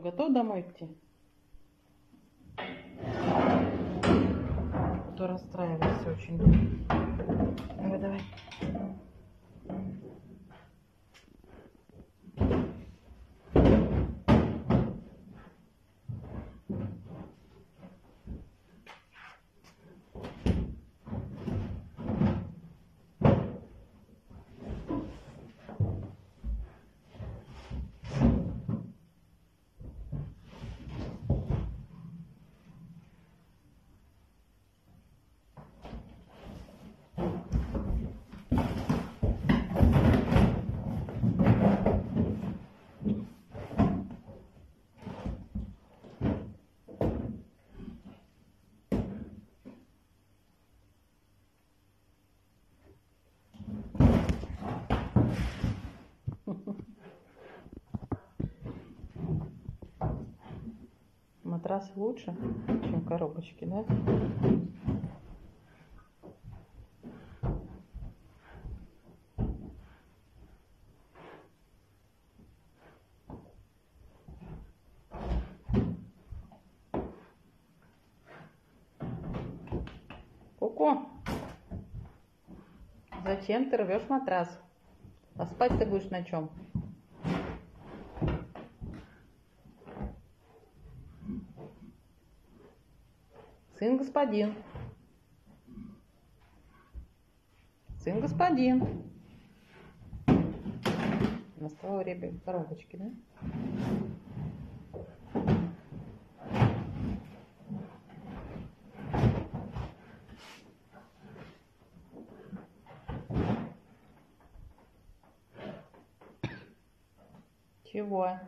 готов домой идти? То расстраивайся очень. Давай, давай. Матрас лучше, чем коробочки, да? Ку-ку. Зачем ты рвешь матрас? А спать ты будешь на чем? Сын господин. Сын господин. Настало время коробочки, да? Чего?